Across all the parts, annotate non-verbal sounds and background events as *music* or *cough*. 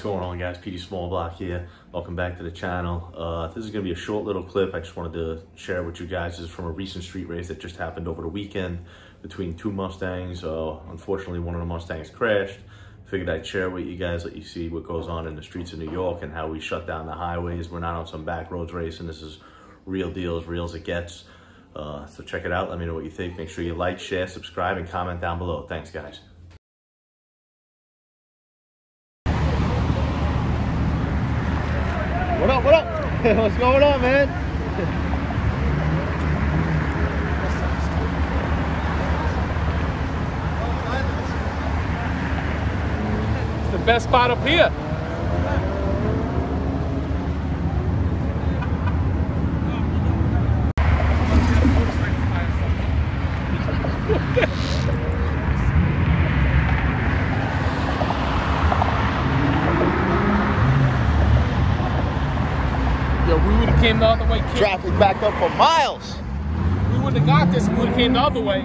What's going on guys? Petey SmallBlock here. Welcome back to the channel. Uh, this is going to be a short little clip. I just wanted to share with you guys. This is from a recent street race that just happened over the weekend between two Mustangs. Uh, unfortunately, one of the Mustangs crashed. Figured I'd share with you guys, let you see what goes on in the streets of New York and how we shut down the highways. We're not on some back roads racing. This is real deal, as real as it gets. Uh, so check it out. Let me know what you think. Make sure you like, share, subscribe, and comment down below. Thanks, guys. What up, what up? *laughs* What's going on, man? The best spot up here. Yo, we would have came the other way. Traffic backed up for miles. We wouldn't have got this. We would have came the other way.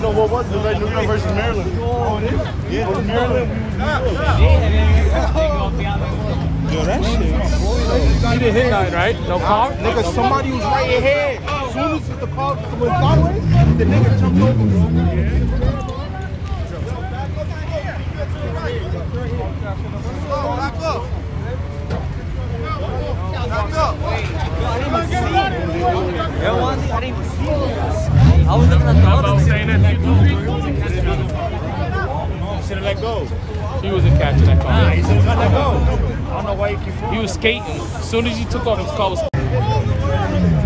No, what was it? Red New York versus Maryland. Oh, it is? Yeah, it Maryland. Yo, that shit. You didn't hit right? No car? Nigga, somebody was right ahead. As soon as the car went sideways, the nigga jumped over, bro. Back up. Back up. I'm saying that you Should have let go. He wasn't catching that car. He should have let go. I don't know why you keep He was skating. As soon as he took off, his car was.